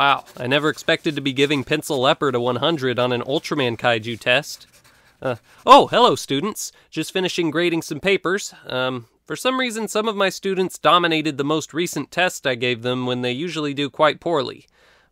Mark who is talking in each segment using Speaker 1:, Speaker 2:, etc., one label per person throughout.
Speaker 1: Wow, I never expected to be giving Pencil Leopard a 100 on an Ultraman Kaiju test. Uh, oh, hello, students. Just finishing grading some papers. Um, for some reason, some of my students dominated the most recent test I gave them when they usually do quite poorly.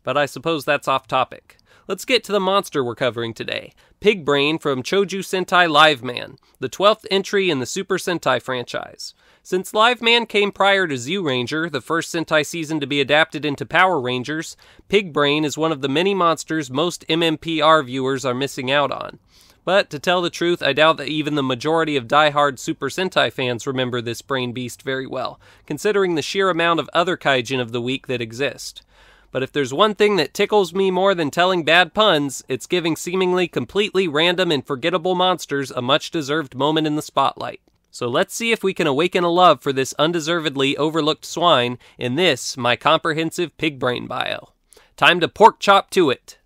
Speaker 1: But I suppose that's off topic. Let's get to the monster we're covering today Pig Brain from Choju Sentai Liveman, the 12th entry in the Super Sentai franchise. Since Live Man came prior to Zoo Zyuranger, the first Sentai season to be adapted into Power Rangers, Pig Brain is one of the many monsters most MMPR viewers are missing out on. But to tell the truth, I doubt that even the majority of die-hard Super Sentai fans remember this brain beast very well, considering the sheer amount of other kaijin of the week that exist. But if there's one thing that tickles me more than telling bad puns, it's giving seemingly completely random and forgettable monsters a much deserved moment in the spotlight. So let's see if we can awaken a love for this undeservedly overlooked swine in this, my comprehensive pig brain bio. Time to pork chop to it.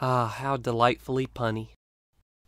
Speaker 1: Ah, how delightfully punny.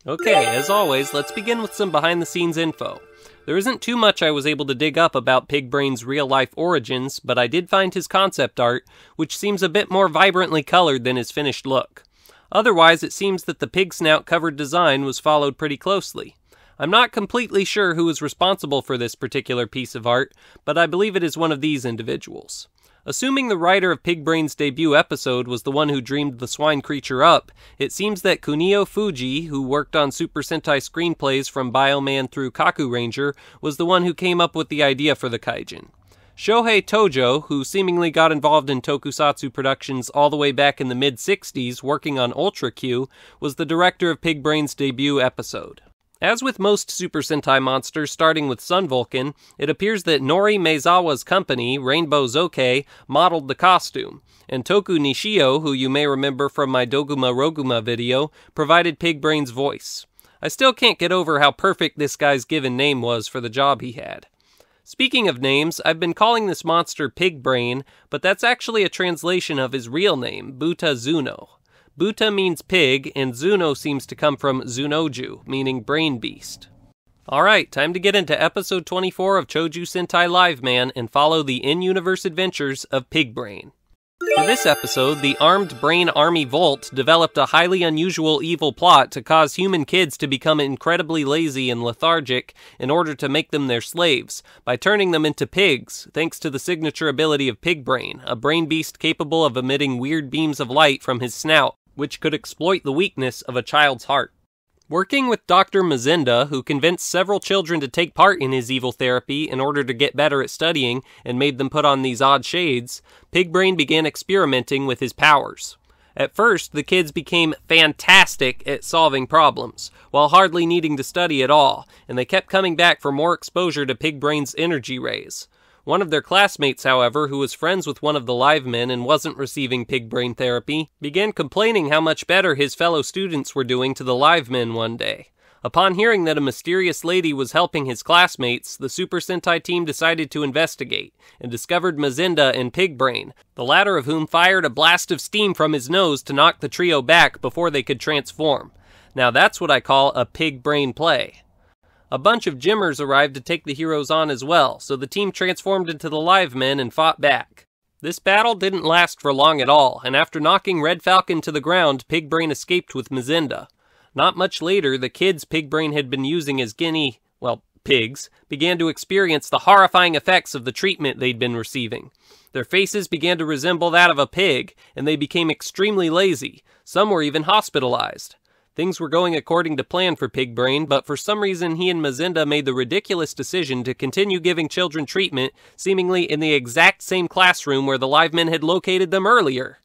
Speaker 1: Okay, as always, let's begin with some behind the scenes info. There isn't too much I was able to dig up about Pigbrain's real life origins, but I did find his concept art, which seems a bit more vibrantly colored than his finished look. Otherwise, it seems that the pig snout covered design was followed pretty closely. I'm not completely sure who is responsible for this particular piece of art, but I believe it is one of these individuals. Assuming the writer of Pigbrain's debut episode was the one who dreamed the swine creature up, it seems that Kunio Fujii, who worked on Super Sentai screenplays from Bioman through Kakuranger, was the one who came up with the idea for the kaijin. Shohei Tojo, who seemingly got involved in tokusatsu productions all the way back in the mid 60s working on Ultra Q, was the director of Pigbrain's debut episode. As with most Super Sentai monsters, starting with Sun Vulcan, it appears that Norio Maezawa's company, Rainbow Zokei, modeled the costume, and Toku Nishio, who you may remember from my Doguma Roguma video, provided Pigbrain's voice. I still can't get over how perfect this guy's given name was for the job he had. Speaking of names, I've been calling this monster Pigbrain, but that's actually a translation of his real name, Buta Zuno. Buta means pig, and Zuno seems to come from Zunoju, meaning brain beast. Alright, time to get into episode 24 of Choju Sentai Liveman and follow the in universe adventures of Pigbrain. For this episode, the armed brain army Volt developed a highly unusual evil plot to cause human kids to become incredibly lazy and lethargic in order to make them their slaves, by turning them into pigs, thanks to the signature ability of Pigbrain, a brain beast capable of emitting weird beams of light from his snout, which could exploit the weakness of a child's heart. Working with Dr. Mazenda, who convinced several children to take part in his evil therapy in order to get better at studying and made them put on these odd shades, Pigbrain began experimenting with his powers. At first, the kids became fantastic at solving problems, while hardly needing to study at all, and they kept coming back for more exposure to Pigbrain's energy rays. One of their classmates, however, who was friends with one of the live men and wasn't receiving pig brain therapy, began complaining how much better his fellow students were doing to the live men one day. Upon hearing that a mysterious lady was helping his classmates, the Super Sentai team decided to investigate and discovered Mazenda and Pigbrain, the latter of whom fired a blast of steam from his nose to knock the trio back before they could transform. Now that's what I call a pig brain play. A bunch of Jimmers arrived to take the heroes on as well, so the team transformed into the live men and fought back. This battle didn't last for long at all, and after knocking Red Falcon to the ground, Pigbrain escaped with Mazenda. Not much later, the kids Pigbrain had been using as guinea, well, pigs, began to experience the horrifying effects of the treatment they'd been receiving. Their faces began to resemble that of a pig, and they became extremely lazy. Some were even hospitalized. Things were going according to plan for Pigbrain, but for some reason he and Mazenda made the ridiculous decision to continue giving children treatment, seemingly in the exact same classroom where the live men had located them earlier.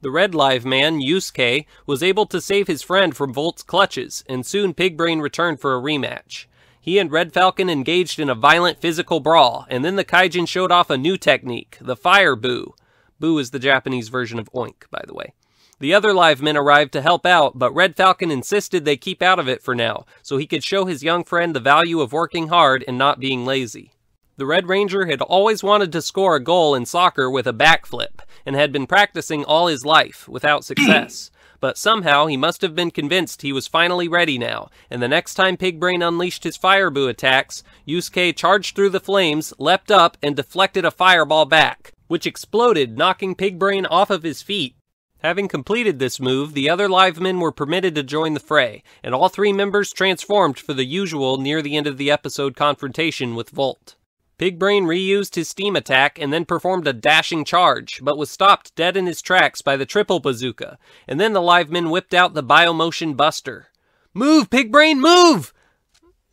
Speaker 1: The red live man, Yusuke, was able to save his friend from Volt's clutches, and soon Pigbrain returned for a rematch. He and Red Falcon engaged in a violent physical brawl, and then the Kaijin showed off a new technique, the Fire Boo. Boo is the Japanese version of Oink, by the way. The other live men arrived to help out, but Red Falcon insisted they keep out of it for now, so he could show his young friend the value of working hard and not being lazy. The Red Ranger had always wanted to score a goal in soccer with a backflip, and had been practicing all his life, without success. but somehow he must have been convinced he was finally ready now, and the next time Pigbrain unleashed his Fireboo attacks, Yusuke charged through the flames, leapt up, and deflected a fireball back, which exploded, knocking Pigbrain off of his feet Having completed this move, the other live men were permitted to join the fray, and all three members transformed for the usual near the end of the episode confrontation with Volt. Pigbrain reused his steam attack and then performed a dashing charge, but was stopped dead in his tracks by the triple bazooka, and then the live men whipped out the bimotion buster. Move, Pigbrain, move!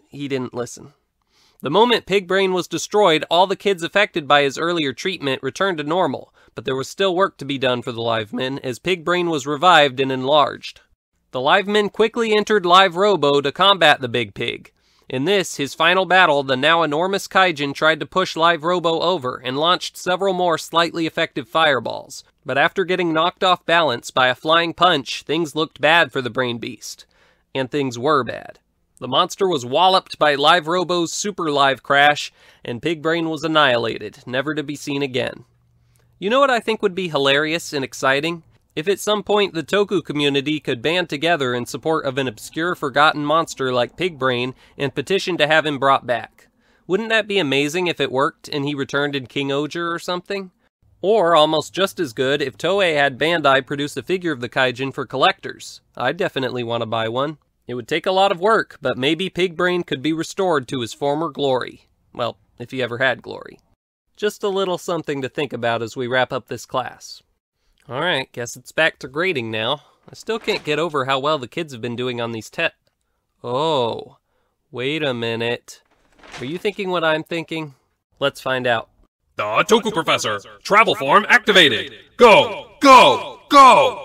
Speaker 1: He didn't listen. The moment Pigbrain was destroyed, all the kids affected by his earlier treatment returned to normal, but there was still work to be done for the live men as Pigbrain was revived and enlarged. The live men quickly entered Live Robo to combat the Big Pig. In this, his final battle, the now enormous Kaijin tried to push Live Robo over and launched several more slightly effective fireballs. But after getting knocked off balance by a flying punch, things looked bad for the Brain Beast. And things were bad. The monster was walloped by Live Robo's super live crash, and Pigbrain was annihilated, never to be seen again. You know what I think would be hilarious and exciting? If at some point the Toku community could band together in support of an obscure forgotten monster like Pigbrain and petition to have him brought back. Wouldn't that be amazing if it worked and he returned in King Ohger or something? Or almost just as good if Toei had Bandai produce a figure of the Kaijin for collectors. I'd definitely want to buy one. It would take a lot of work, but maybe Pigbrain could be restored to his former glory. Well, if he ever had glory. Just a little something to think about as we wrap up this class. Alright, guess it's back to grading now. I still can't get over how well the kids have been doing on these te- Oh, wait a minute. Are you thinking what I'm thinking? Let's find out.
Speaker 2: The Toku Professor, travel form activated. Go, go, go!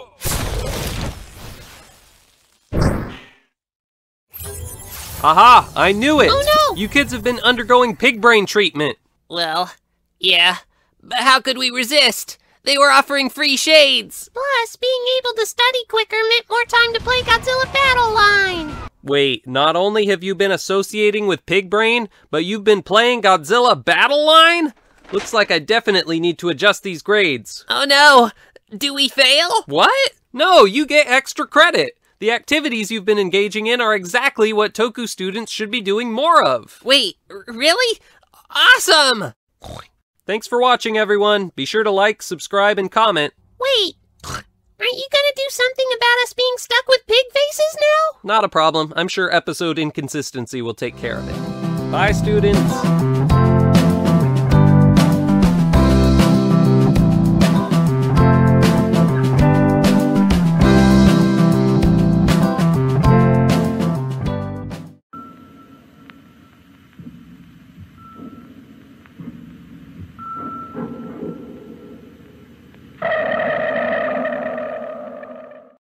Speaker 1: Aha! I knew it!
Speaker 3: Oh, no!
Speaker 1: You kids have been undergoing pig brain treatment.
Speaker 3: Well, yeah, but how could we resist? They were offering free shades. Plus, being able to study quicker meant more time to play Godzilla Battle Line.
Speaker 1: Wait, not only have you been associating with pig brain, but you've been playing Godzilla Battle Line? Looks like I definitely need to adjust these grades.
Speaker 3: Oh no, do we fail?
Speaker 1: What? No, you get extra credit. The activities you've been engaging in are exactly what Toku students should be doing more of.
Speaker 3: Wait, really? Awesome!
Speaker 1: Thanks for watching, everyone. Be sure to like, subscribe, and comment.
Speaker 3: Wait, aren't you gonna do something about us being stuck with pig faces now?
Speaker 1: Not a problem. I'm sure episode inconsistency will take care of it. Bye, students.